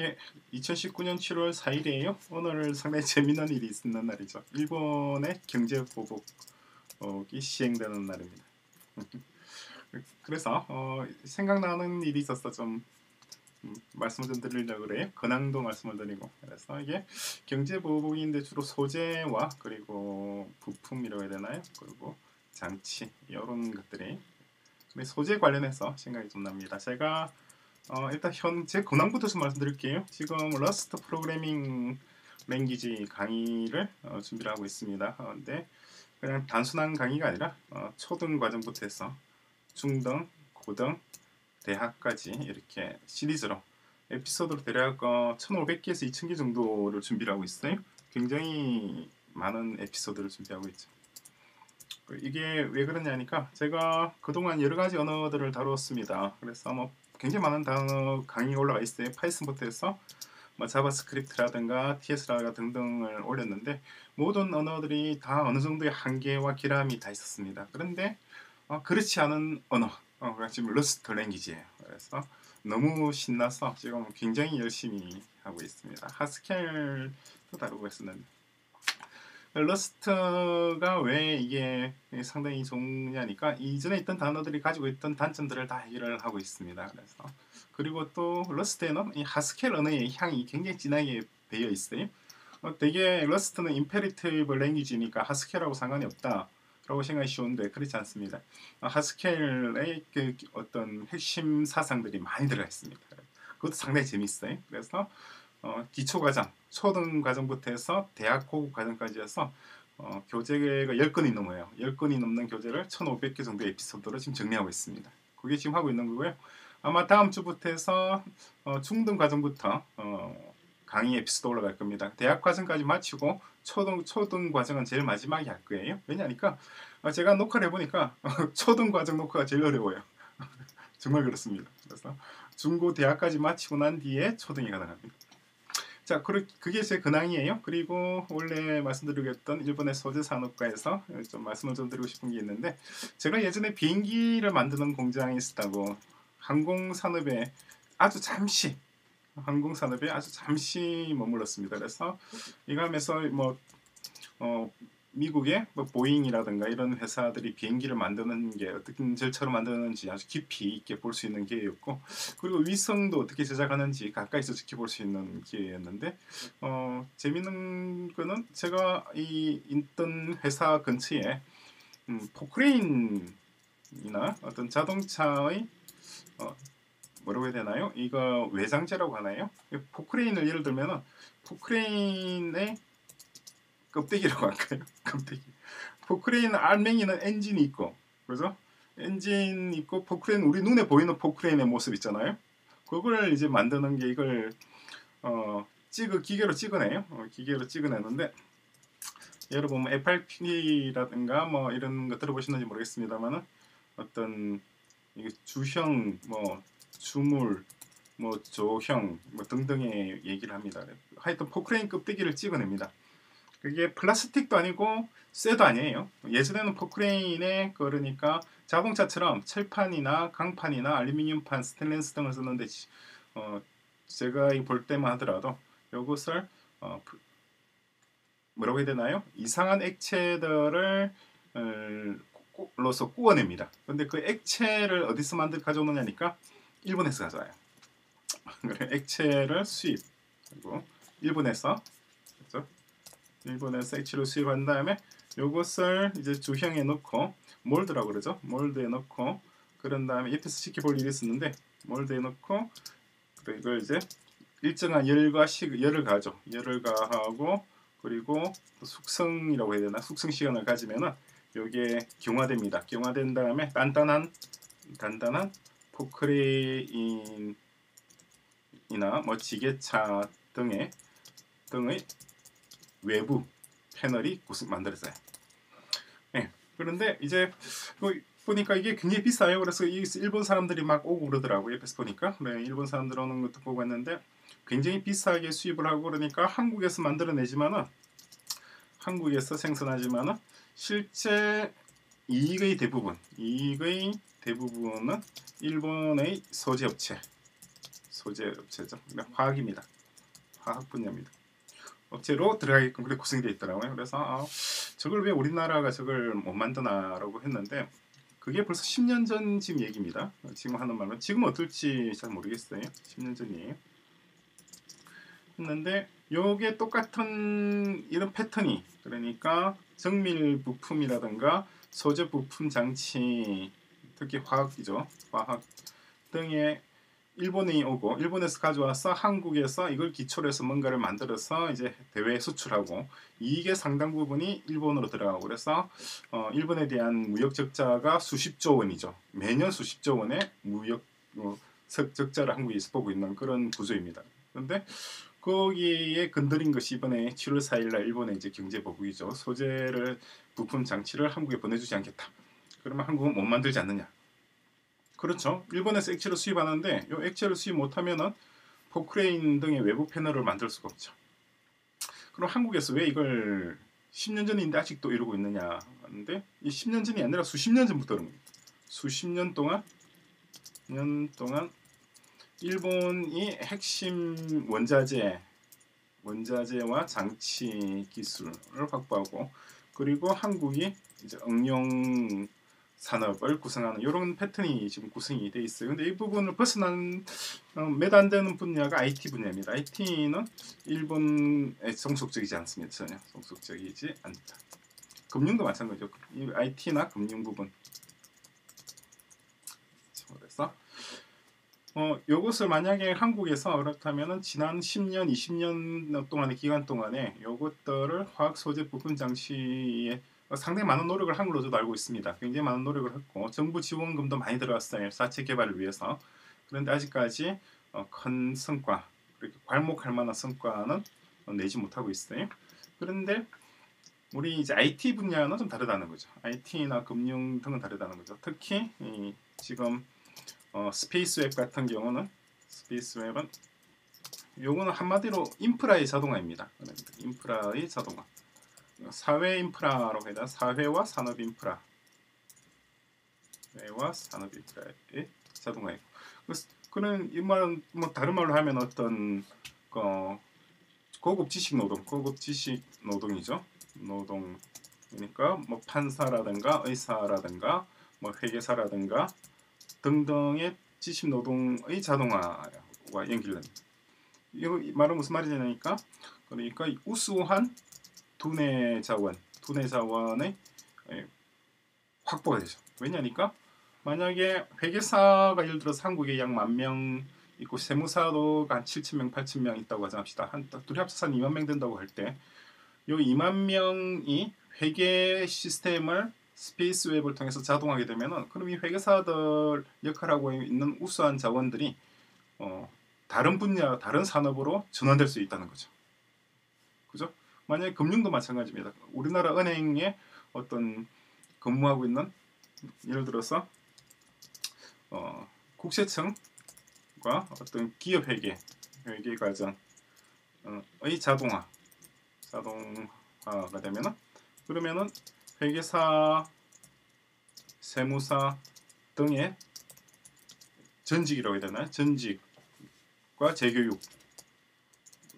예, 2019년 7월 4일이에요. 오늘 상당히 재미난 일이 있는 날이죠. 일본의 경제 보복이 시행되는 날입니다. 그래서 어, 생각나는 일이 있어서 좀 음, 말씀을 좀 드리려고 그래요. 근황도 말씀을 드리고 그래서 이게 경제 보복인데 주로 소재와 그리고 부품이라고 해야 되나요? 그리고 장치 이런 것들이 소재 관련해서 생각이 좀 납니다. 제가 어, 일단 현재 근황부터 좀 말씀드릴게요. 지금 Rust programming language 강의를 어, 준비를 하고 있습니다. 어, 근데 그냥 단순한 강의가 아니라 어, 초등 과정부터 해서 중등, 고등, 대학까지 이렇게 시리즈로 에피소드로 대략 1500개에서 2000개 정도를 준비를 하고 있어요. 굉장히 많은 에피소드를 준비하고 있죠. 이게 왜 그러냐니까 제가 그동안 여러 가지 언어들을 다루었습니다. 그래서 뭐 굉장히 많은 언어 강의가 올라가 있어요. Python부터 해서 뭐 JavaScript라든가 TS라든가 등등을 올렸는데 모든 언어들이 다 어느 정도의 한계와 결함이 다 있었습니다. 그런데 어, 그렇지 않은 언어, 어, 지금 Rust language예요. 그래서 너무 신나서 지금 굉장히 열심히 하고 있습니다. Haskell도 다루고 있었는데 Rust가 왜 이게 상당히 좋냐니까 이전에 있던 언어들이 가지고 있던 단점들을 다 해결을 하고 있습니다. 그래서 그리고 또 Rust에는 이 Haskell 언어의 향이 굉장히 진하게 배어 있어요. 어, 되게 Rust는 imperative language니까 Haskell하고 상관이 없다. 라고 생각이 쉬운데 그렇지 않습니다. 어, Haskell의 그 어떤 핵심 사상들이 많이 들어가 있습니다. 그것도 상당히 재밌어요. 그래서 어, 기초 과정, 초등 과정부터 해서 대학 고급 과정까지 해서 어, 교재가 10건이 넘어요. 10건이 넘는 교재를 1,500개 정도의 에피소드로 지금 정리하고 있습니다. 그게 지금 하고 있는 거고요. 아마 다음 주부터 해서 어, 중등 과정부터 어, 강의 에피소드 올라갈 겁니다. 대학 과정까지 마치고 초등 초등 과정은 제일 마지막에 할 거예요. 왜냐니까 어, 제가 녹화를 해보니까 초등 과정 녹화가 제일 어려워요. 정말 그렇습니다. 그래서 중고 대학까지 마치고 난 뒤에 초등이 가능합니다. 자, 그게 제 근황이에요. 그리고 원래 말씀드리겠던 일본의 소재 산업과에서 좀 말씀을 좀 드리고 싶은 게 있는데 제가 예전에 비행기를 만드는 공장이 있었다고 항공 산업에 아주 잠시 항공 산업에 아주 잠시 머물렀습니다. 그래서 하면서 뭐 어, 미국의 뭐 보잉이라든가 이런 회사들이 비행기를 만드는 게 어떻게 절차로 만드는지 아주 깊이 있게 볼 수 있는 기회였고 그리고 위성도 어떻게 제작하는지 가까이서 지켜볼 수 있는 기회였는데 어, 재밌는 거는 제가 이 있던 회사 근처에 음, 포크레인이나 어떤 자동차의 어, 뭐라고 해야 되나요? 이거 외장재라고 하나요? 포크레인을 예를 들면 포크레인의 껍데기라고 할까요? 껍데기. 포크레인 알맹이는 엔진이 있고, 그죠? 엔진 있고 포크레인 우리 눈에 보이는 포크레인의 모습 있잖아요. 그걸 이제 만드는 게 이걸 어 찍어 기계로 찍어내요. 어, 기계로 찍어내는데 여러분 뭐 FRP라든가 뭐 이런 거 들어보셨는지 모르겠습니다만은 어떤 주형 뭐 주물 뭐 조형 뭐 등등의 얘기를 합니다. 하여튼 포크레인 껍데기를 찍어냅니다. 그게 플라스틱도 아니고 쇠도 아니에요. 예전에는 포크레인에 그러니까 자동차처럼 철판이나 강판이나 알루미늄판, 스테인리스 등을 썼는데 어, 제가 볼 때만 하더라도 이것을 어, 뭐라고 해야 되나요? 이상한 액체들을 어, 로서 구워냅니다. 근데 그 액체를 어디서 만들 가져오느냐니까 일본에서 가져와요. 액체를 수입 그리고 일본에서 일본에서 액체로 수입한 다음에 요것을 이제 주형에 넣고 몰드라고 그러죠. 몰드에 넣고 그런 다음에 옆에서 지켜볼 일이 있었는데 몰드에 넣고 이걸 이제 일정한 열과 시 열을 가죠. 열을 가하고 그리고 숙성이라고 해야 되나 숙성 시간을 가지면은 요게 경화됩니다. 경화된 다음에 단단한 단단한 포크레인이나 뭐 지게차 등의 등의 외부 패널이 만들어져요. 네. 그런데 이제 뭐 보니까 이게 굉장히 비싸요. 그래서 일본 사람들이 막 오고 그러더라고요. 옆에서 보니까. 네, 일본 사람들 오는 것도 보고 했는데 굉장히 비싸게 수입을 하고 그러니까 한국에서 만들어내지만은 한국에서 생산하지만은 실제 이익의 대부분, 이익의 대부분은 일본의 소재업체, 소재 업체죠. 화학입니다. 화학 분야입니다. 업체로 들어가게끔 그렇게 구성되어 있더라고요. 그래서 아, 저걸 왜 우리나라가 저걸 못 만드나라고 했는데 그게 벌써 10년 전 지금 얘기입니다. 지금 하는 말은 지금 어떨지 잘 모르겠어요. 10년 전이에요. 했는데 요게 똑같은 이런 패턴이 그러니까 정밀 부품이라든가 소재 부품 장치 특히 화학이죠. 화학 등의 일본이 오고 일본에서 가져와서 한국에서 이걸 기초로 해서 뭔가를 만들어서 이제 대외에 수출하고 이게 상당 부분이 일본으로 들어가고 그래서 어, 일본에 대한 무역 적자가 수십조 원이죠. 매년 수십조 원의 무역 어, 적자를 한국에서 보고 있는 그런 구조입니다. 그런데 거기에 건드린 것이 이번에 7월 4일날 일본의 이제 경제보복이죠. 소재를 부품 장치를 한국에 보내주지 않겠다. 그러면 한국은 못 만들지 않느냐. 그렇죠. 일본에서 액체를 수입하는데 이 액체를 수입 못하면은 포크레인 등의 외부 패널을 만들 수가 없죠. 그럼 한국에서 왜 이걸 10년 전인데 아직도 이러고 있느냐 하는데 이 10년 전이 아니라 수십 년 전부터 그런 겁니다. 수십 년 동안 년 동안 일본이 핵심 원자재 원자재와 장치 기술을 확보하고 그리고 한국이 이제 응용 산업을 구성하는 이런 패턴이 지금 구성이 돼 있어요. 근데 이 부분을 벗어난 어, 몇안 되는 분야가 IT 분야입니다. IT는 일본에 종속적이지 않습니다. 전혀 종속적이지 않다. 금융도 마찬가지죠. 이 IT나 금융 부분. 그래서 어, 요것을 만약에 한국에서 그렇다면은 지난 10년, 20년 동안의 기간 동안에 요것들을 화학 소재 부품 장치에 상당히 많은 노력을 한 걸로 저도 알고 있습니다. 굉장히 많은 노력을 했고 정부 지원금도 많이 들어갔어요. 사채 개발을 위해서. 그런데 아직까지 어, 큰 성과, 그렇게 괄목할 만한 성과는 내지 못하고 있어요. 그런데 우리 이제 IT 분야는 좀 다르다는 거죠. IT나 금융 등은 다르다는 거죠. 특히 지금 어, Space Web 같은 경우는 Space Web은 요거는 한마디로 인프라의 자동화입니다. 인프라의 자동화. 사회 인프라로 해야 사회와 산업 인프라 사회와 산업 인프라의 자동화이고 그는 이 말은 뭐 다른 말로 하면 어떤 어, 고급 지식 노동, 고급 지식 노동이죠. 노동 그러니까 뭐 판사라든가 의사라든가 뭐 회계사라든가 등등의 지식 노동의 자동화와 연결됩니다. 이 말은 무슨 말이냐니까 그러니까 우수한 두뇌 자원, 두뇌 자원의 예, 확보가 되죠. 왜냐니까 만약에 회계사가 예를 들어서 한국에 약 만 명 있고 세무사도 한 7천 명, 8천 명 있다고 하자 한 둘이 합쳐서 한 2만 명 된다고 할때이 2만 명이 회계 시스템을 Space Web을 통해서 자동화하게 되면은 그럼 이 회계사들 역할하고 있는 우수한 자원들이 어, 다른 분야, 다른 산업으로 전환될 수 있다는 거죠. 그죠? 만약에 금융도 마찬가지입니다. 우리나라 은행에 어떤 근무하고 있는 예를 들어서 어, 국세청과 어떤 기업 회계, 회계 과정의 자동화, 자동화가 되면은 그러면은 회계사, 세무사 등의 전직이라고 해야 되나요? 전직과 재교육이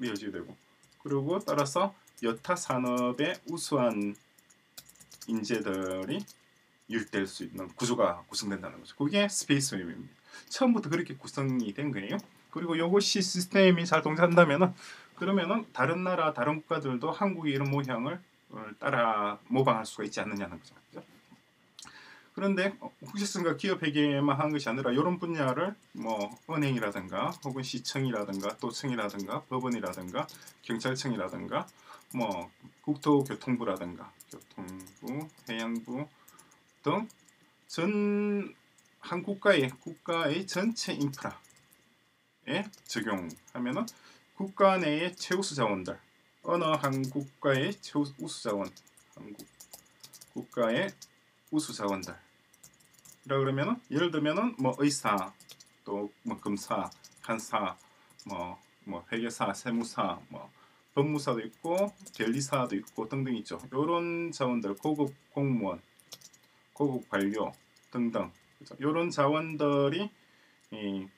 이어지게 되고 그리고 따라서 여타 산업의 우수한 인재들이 유입될 수 있는 구조가 구성된다는 거죠. 그게 Space Web입니다. 처음부터 그렇게 구성이 된 거예요. 그리고 이것이 시스템이 잘 동작한다면은 그러면은 다른 나라 다른 국가들도 한국의 이런 모형을 따라 모방할 수가 있지 않느냐는 거죠. 그런데 국세청과 기업 회계만 한 것이 아니라 이런 분야를 뭐 은행이라든가 혹은 시청이라든가 도청이라든가 법원이라든가 경찰청이라든가 뭐 국토교통부라든가 교통부, 해양부 등 전 한 국가의 국가의 전체 인프라에 적용하면은 국가 내의 최우수 자원들 어느 한 국가의 최우수 자원 한국 국가의 우수 자원들. 이라 그러면은 예를 들면은 뭐 의사 또뭐 검사 판사 뭐뭐 뭐 회계사 세무사 뭐 법무사도 있고 관리사도 있고 등등 있죠. 이런 자원들 고급 공무원, 고급 관료 등등 이런 자원들이 이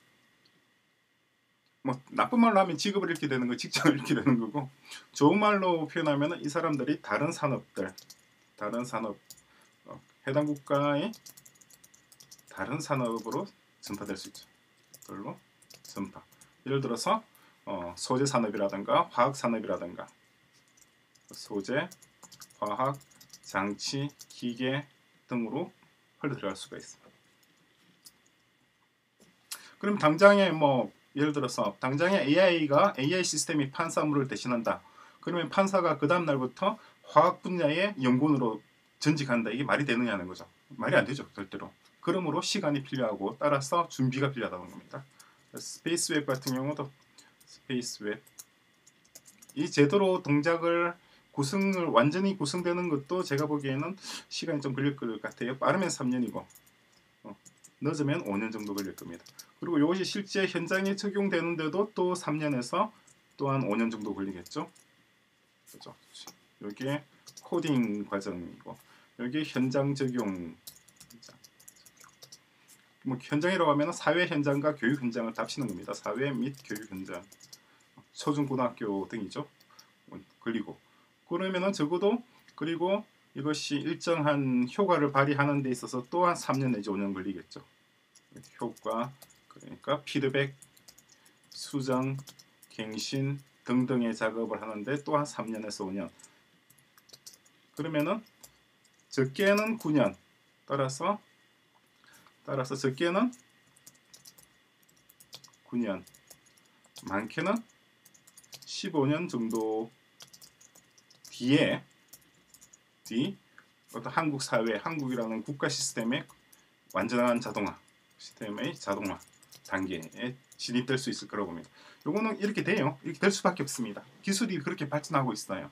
뭐 나쁜 말로 하면 직업을 잃게 되는 거, 직장을 잃게 되는 거고 좋은 말로 표현하면 이 사람들이 다른 산업들, 다른 산업 어, 해당 국가의 다른 산업으로 전파될 수 있죠. 별로 전파. 예를 들어서 어, 소재 산업이라든가 화학 산업이라든가 소재, 화학, 장치, 기계 등으로 흘러 들어갈 수가 있습니다. 그럼 당장에 뭐 예를 들어서 당장에 AI가 AI 시스템이 판사물을 대신한다. 그러면 판사가 그 다음 날부터 화학 분야의 연구원으로 전직한다. 이게 말이 되느냐는 거죠. 말이 안 되죠. 절대로. 그러므로 시간이 필요하고 따라서 준비가 필요하다는 겁니다. Space Web 같은 경우도 Space Web이 제대로 동작을 구성을 완전히 구성되는 것도 제가 보기에는 시간이 좀 걸릴 것 같아요. 빠르면 3년이고 어, 늦으면 5년 정도 걸릴 겁니다. 그리고 이것이 실제 현장에 적용되는데도 또 3년에서 또한 5년 정도 걸리겠죠. 그죠? 여기에 코딩 과정이고 여기 현장 적용 뭐 현장이라고 하면 사회 현장과 교육 현장을 합치는 겁니다. 사회 및 교육 현장, 초중고등학교 등이죠. 그리고 그러면은 적어도 그리고 이것이 일정한 효과를 발휘하는 데 있어서 또한 3년 내지 5년 걸리겠죠. 효과 그러니까 피드백, 수정, 갱신 등등의 작업을 하는데 또한 3년에서 5년. 그러면은 적게는 9년. 따라서 따라서 적게는 9년. 많게는 15년 정도 뒤에 뒤 어떤 한국 사회, 한국이라는 국가 시스템의 완전한 자동화 시스템의 자동화 단계에 진입될 수 있을 거라고 봅니다. 요거는 이렇게 돼요. 이렇게 될 수밖에 없습니다. 기술이 그렇게 발전하고 있어요.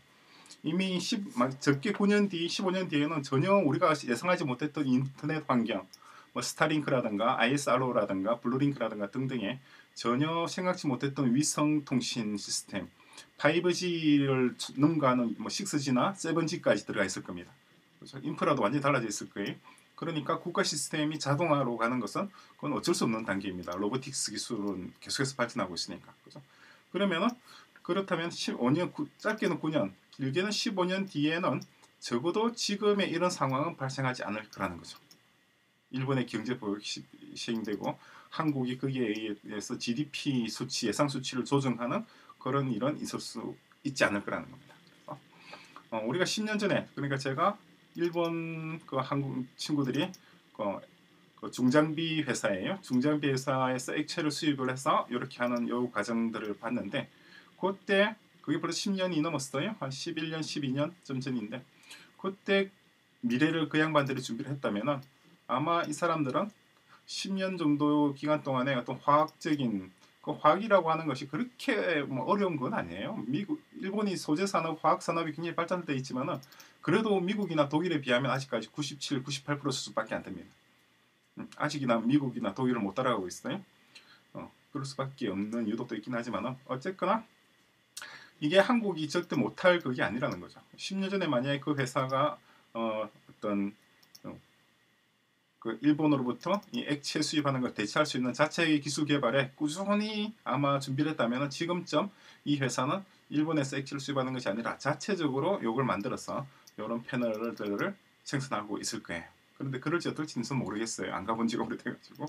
이미 10, 적게 9년 뒤, 15년 뒤에는 전혀 우리가 예상하지 못했던 인터넷 환경, 뭐 스타링크라든가 ISRO라든가 블루링크라든가 등등의 전혀 생각지 못했던 위성 통신 시스템, 5G를 넘가는 뭐 6G나 7G까지 들어가 있을 겁니다. 그렇죠? 인프라도 완전히 달라져 있을 거예요. 그러니까 국가 시스템이 자동화로 가는 것은 그건 어쩔 수 없는 단계입니다. 로보틱스 기술은 계속해서 발전하고 있으니까. 그죠? 그러면은 그렇다면 15년 짧게는 9년, 길게는 15년 뒤에는 적어도 지금의 이런 상황은 발생하지 않을 거라는 거죠. 일본의 경제 보복 시행되고 한국이 거기에 의해서 GDP 수치, 예상 수치를 조정하는 그런 일은 있을 수 있지 않을 거라는 겁니다. 어, 우리가 10년 전에 그러니까 제가 일본 그 한국 친구들이 그, 그 중장비 회사예요. 중장비 회사에서 액체를 수입을 해서 이렇게 하는 요 과정들을 봤는데 그때 그게 벌써 10년이 넘었어요. 한 11년, 12년 좀 전인데 그때 미래를 그 양반들이 준비를 했다면은 아마 이 사람들은 10년 정도 기간 동안에 어떤 화학적인 그 화학이라고 하는 것이 그렇게 뭐 어려운 건 아니에요. 미국, 일본이 소재 산업, 화학 산업이 굉장히 발전돼 있지만은 그래도 미국이나 독일에 비하면 아직까지 97, 98% 수준밖에 안 됩니다. 음, 아직이나 미국이나 독일을 못 따라가고 있어요. 어, 그럴 수밖에 없는 유독도 있긴 하지만 어쨌거나 이게 한국이 절대 못할 그게 아니라는 거죠. 10년 전에 만약에 그 회사가 어, 어떤 어, 그 일본으로부터 이 액체 수입하는 걸 대체할 수 있는 자체의 기술 개발에 꾸준히 아마 준비를 했다면 지금쯤 이 회사는 일본에서 액체를 수입하는 것이 아니라 자체적으로 이걸 만들어서 이런 패널들을 생산하고 있을 거예요. 그런데 그럴지 어떨지는 모르겠어요. 안 가본 지가 오래돼가지고.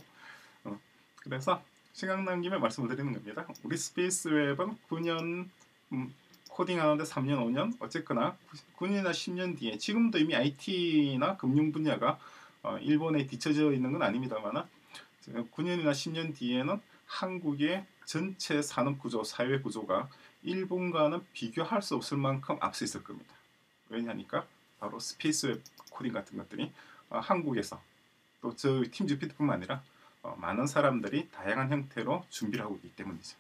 어, 그래서 생각난 김에 말씀을 드리는 겁니다. 우리 스페이스웹은 9년 음, 코딩하는데 3년, 5년 어쨌거나 9년이나 10년 뒤에 지금도 이미 IT나 금융 분야가 어, 일본에 뒤처져 있는 건 아닙니다만 9년이나 10년 뒤에는 한국의 전체 산업 구조, 사회 구조가 일본과는 비교할 수 없을 만큼 앞서 있을 겁니다. 왜냐니까 바로 space web coding 같은 것들이 어, 한국에서 또 저팀 주피트뿐만 아니라 어, 많은 사람들이 다양한 형태로 준비를 하고 있기 때문이죠.